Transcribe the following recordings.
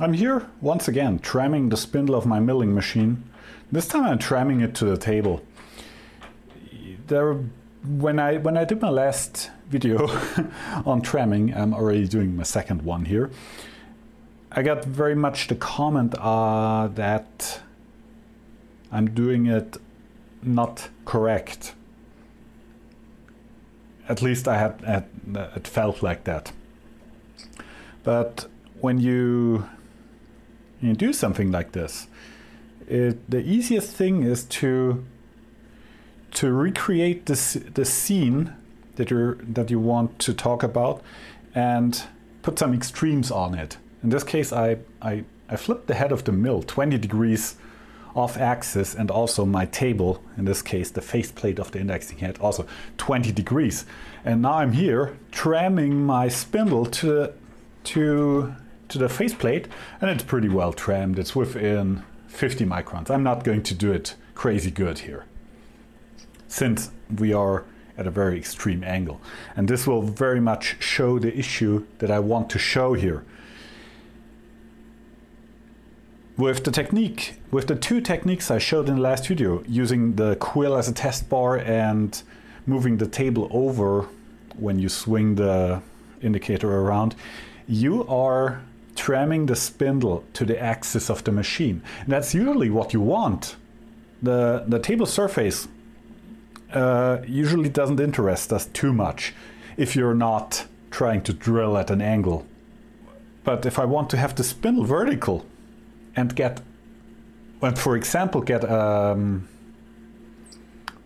I'm here once again tramming the spindle of my milling machine. This time I'm tramming it to the table. There, when I when I did my last video on tramming, I'm already doing my second one here. I got very much the comment uh, that I'm doing it not correct. At least I had, had it felt like that. But when you, you do something like this, it, the easiest thing is to to recreate this the scene that you that you want to talk about and put some extremes on it. In this case, I, I, I flipped the head of the mill 20 degrees off axis and also my table, in this case the faceplate of the indexing head, also 20 degrees. And now I'm here tramming my spindle to, to, to the faceplate and it's pretty well trammed. It's within 50 microns. I'm not going to do it crazy good here since we are at a very extreme angle. And this will very much show the issue that I want to show here with the technique, with the two techniques I showed in the last video, using the quill as a test bar and moving the table over when you swing the indicator around, you are tramming the spindle to the axis of the machine. And that's usually what you want. The, the table surface uh, usually doesn't interest us too much if you're not trying to drill at an angle. But if I want to have the spindle vertical, and get, well, for example, get um,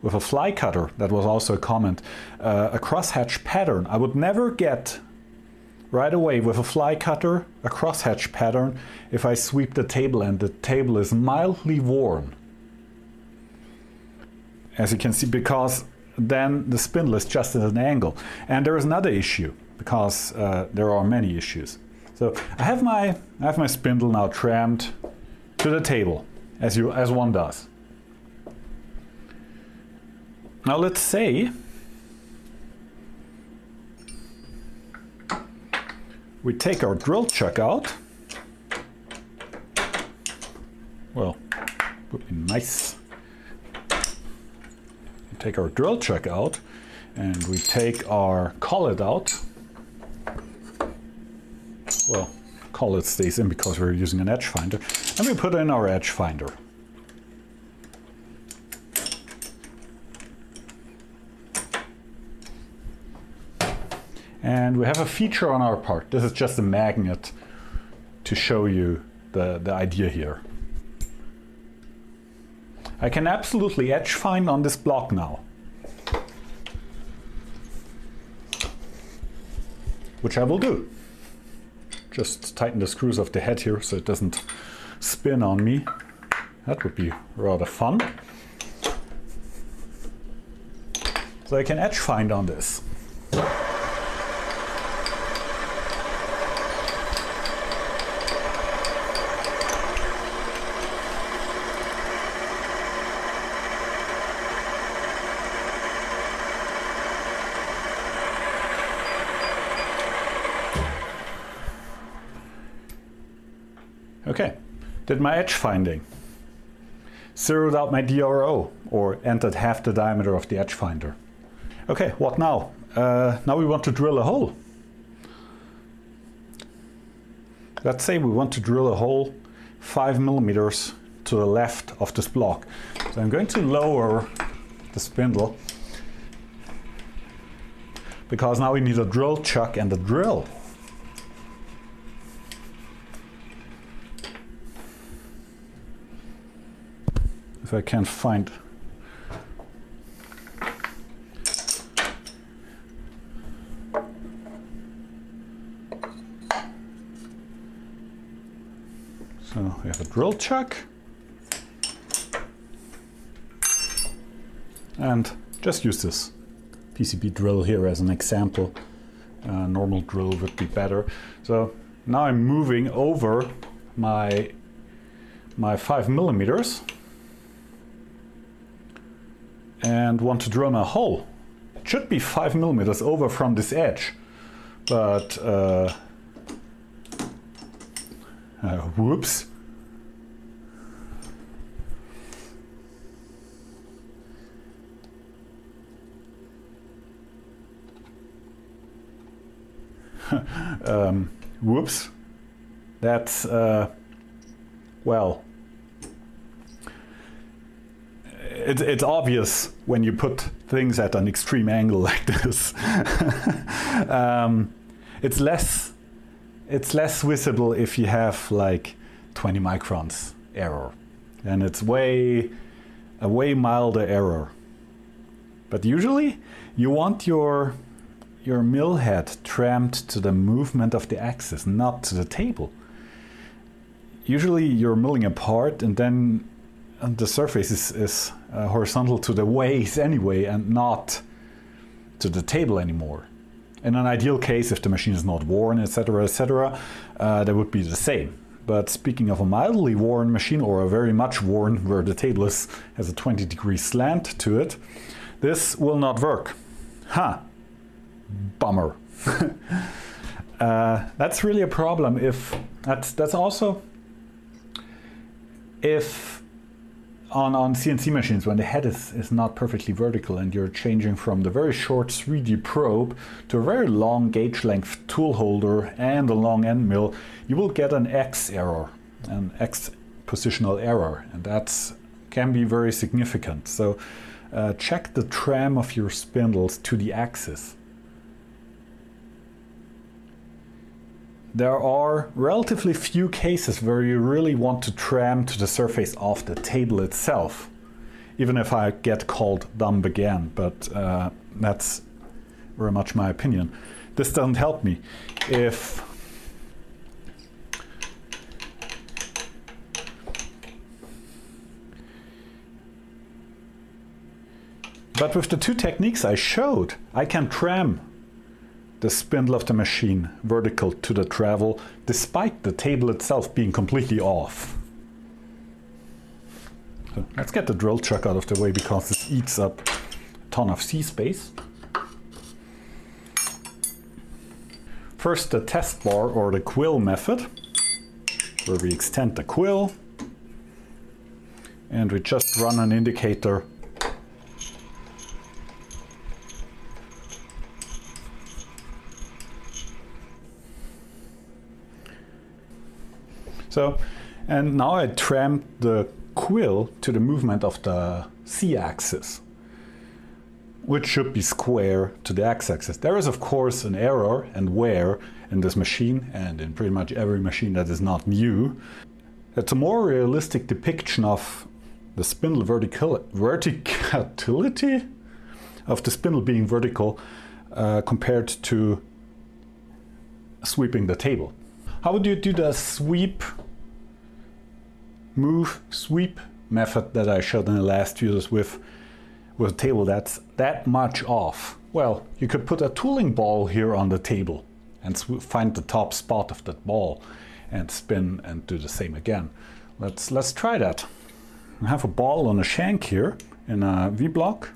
with a fly cutter, that was also a comment, uh, a crosshatch pattern. I would never get right away with a fly cutter a crosshatch pattern if I sweep the table and the table is mildly worn. As you can see, because then the spindle is just at an angle. And there is another issue, because uh, there are many issues. So I have my I have my spindle now trammed to the table, as you as one does. Now let's say we take our drill chuck out. Well, would be nice. We take our drill chuck out and we take our collet out well, collet stays in because we're using an edge finder. And we put in our edge finder. And we have a feature on our part. This is just a magnet to show you the, the idea here. I can absolutely edge find on this block now. Which I will do. Just tighten the screws of the head here so it doesn't spin on me. That would be rather fun. So I can edge find on this. Okay, did my edge finding. Zeroed out my DRO, or entered half the diameter of the edge finder. Okay, what now? Uh, now we want to drill a hole. Let's say we want to drill a hole 5 millimeters to the left of this block. So I'm going to lower the spindle because now we need a drill chuck and a drill. If I can find So we have a drill chuck and just use this PCB drill here as an example. Uh, normal drill would be better. So now I'm moving over my my five millimeters and want to drill a hole. It should be 5 millimeters over from this edge, but uh, Uh, whoops. um, whoops. That's, uh, well, it, it's obvious when you put things at an extreme angle like this. um, it's less it's less visible if you have like 20 microns error, and it's way a way milder error. But usually, you want your your mill head trammed to the movement of the axis, not to the table. Usually, you're milling apart, and then the surface is, is uh, horizontal to the ways anyway, and not to the table anymore. In an ideal case, if the machine is not worn, etc., etc., uh, that would be the same. But speaking of a mildly worn machine or a very much worn, where the table is, has a 20 degree slant to it, this will not work. Huh. Bummer. uh, that's really a problem if that's that's also if on, on CNC machines, when the head is, is not perfectly vertical and you're changing from the very short 3D probe to a very long gauge length tool holder and a long end mill, you will get an X error, an X positional error, and that can be very significant. So uh, check the tram of your spindles to the axis. There are relatively few cases where you really want to tram to the surface of the table itself, even if I get called dumb again, but uh, that's very much my opinion. This doesn't help me. If But with the two techniques I showed, I can tram the spindle of the machine vertical to the travel despite the table itself being completely off. So let's get the drill chuck out of the way because this eats up a ton of Z space. First the test bar or the quill method where we extend the quill and we just run an indicator So, and now I trammed the quill to the movement of the z-axis, which should be square to the x-axis. There is of course an error and wear in this machine and in pretty much every machine that is not new. It's a more realistic depiction of the spindle vertical verticality of the spindle being vertical uh, compared to sweeping the table. How would you do the sweep move sweep method that I showed in the last videos with, with a table that's that much off? Well, you could put a tooling ball here on the table and find the top spot of that ball and spin and do the same again. Let's, let's try that. I have a ball on a shank here in a V-block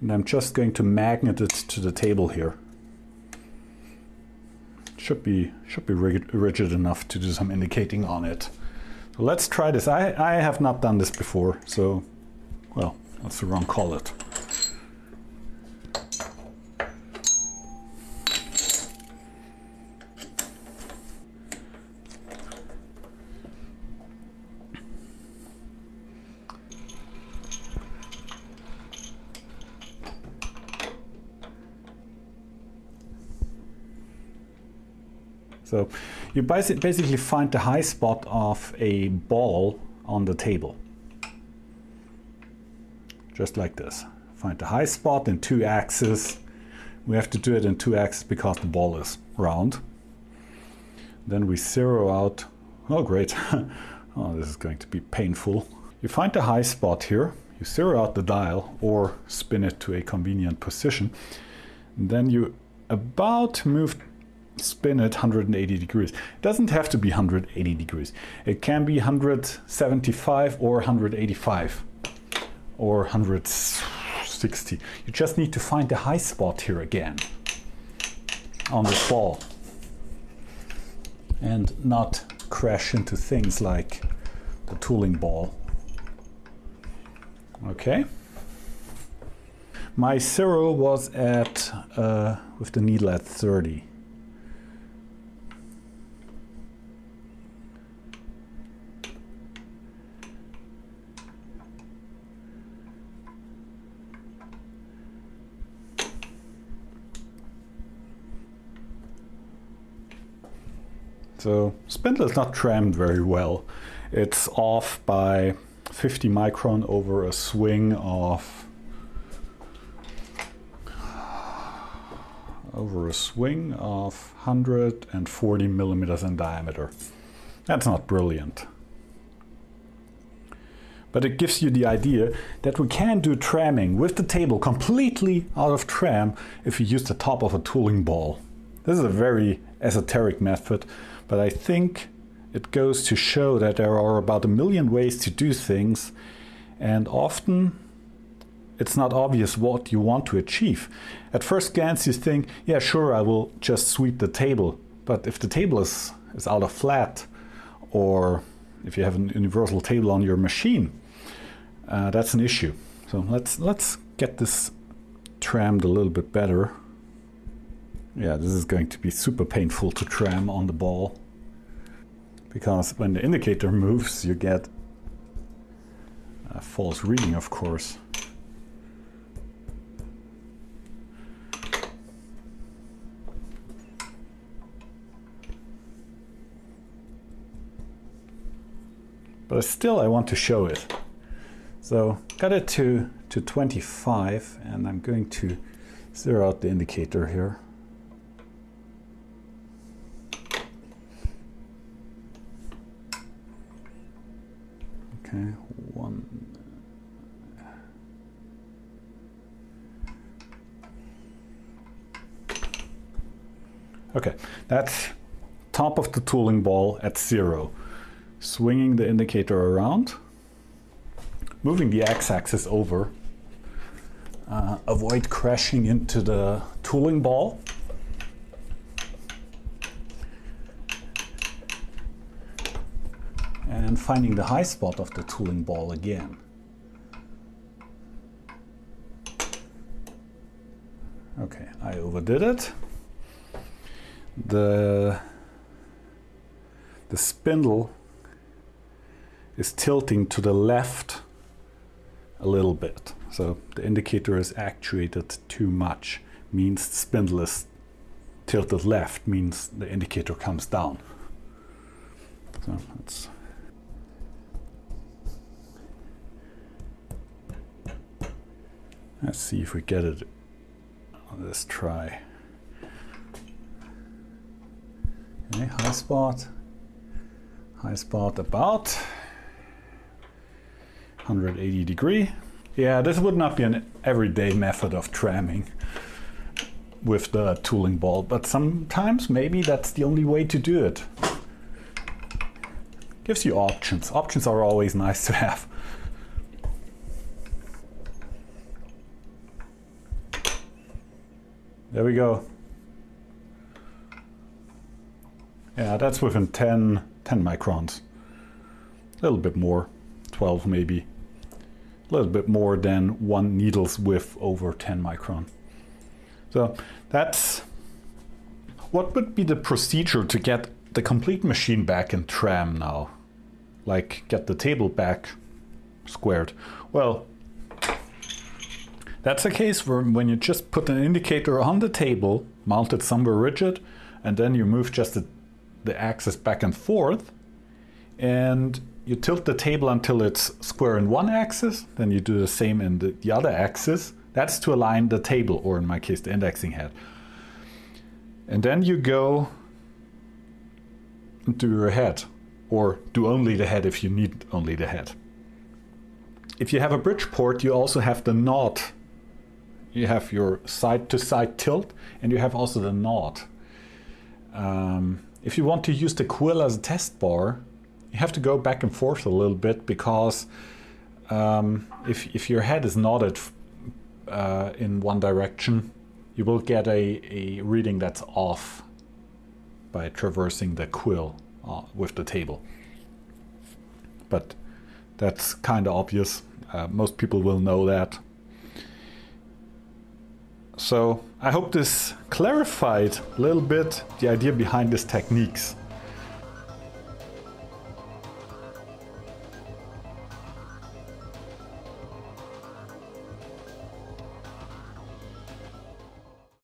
and I'm just going to magnet it to the table here. Should be, should be rigid enough to do some indicating on it. Let's try this. I, I have not done this before, so, well, that's the wrong call it. So you basically find the high spot of a ball on the table. Just like this. Find the high spot in two axes. We have to do it in two axes because the ball is round. Then we zero out. Oh, great. oh, this is going to be painful. You find the high spot here. You zero out the dial or spin it to a convenient position. And then you about move spin it 180 degrees. It doesn't have to be 180 degrees. It can be 175 or 185 or 160. You just need to find the high spot here again on the ball and not crash into things like the tooling ball. Okay. My zero was at, uh, with the needle at 30. So spindle is not trammed very well. It's off by 50 micron over a swing of over a swing of 140 millimeters in diameter. That's not brilliant. But it gives you the idea that we can do tramming with the table completely out of tram if you use the top of a tooling ball. This is a very esoteric method, but I think it goes to show that there are about a million ways to do things, and often it's not obvious what you want to achieve. At first glance, you think, yeah, sure, I will just sweep the table. But if the table is, is out of flat, or if you have an universal table on your machine, uh, that's an issue. So let's let's get this trammed a little bit better. Yeah, this is going to be super painful to tram on the ball. Because when the indicator moves, you get a false reading, of course. But still, I want to show it. So got it to, to 25, and I'm going to zero out the indicator here. Okay, one. Okay, that's top of the tooling ball at zero. Swinging the indicator around, moving the x-axis over, uh, avoid crashing into the tooling ball. And finding the high spot of the tooling ball again. Okay, I overdid it. The, the spindle is tilting to the left a little bit. So the indicator is actuated too much, means the spindle is tilted left, means the indicator comes down. So let's Let's see if we get it on this try. Okay, high spot. High spot about 180 degree. Yeah, this would not be an everyday method of tramming with the tooling ball, but sometimes maybe that's the only way to do it. Gives you options. Options are always nice to have. There we go. Yeah, that's within 10, 10 microns. A little bit more, 12 maybe. A little bit more than one needle's width over 10 micron. So that's what would be the procedure to get the complete machine back in tram now? Like get the table back squared. Well, that's a case where when you just put an indicator on the table, mounted somewhere rigid, and then you move just the, the axis back and forth, and you tilt the table until it's square in one axis, then you do the same in the, the other axis. That's to align the table, or in my case, the indexing head. And then you go do your head, or do only the head if you need only the head. If you have a Bridgeport, you also have the nod you have your side to side tilt and you have also the nod. Um, if you want to use the quill as a test bar, you have to go back and forth a little bit because um, if, if your head is nodded uh, in one direction, you will get a, a reading that's off by traversing the quill uh, with the table. But that's kind of obvious. Uh, most people will know that. So I hope this clarified a little bit the idea behind these techniques.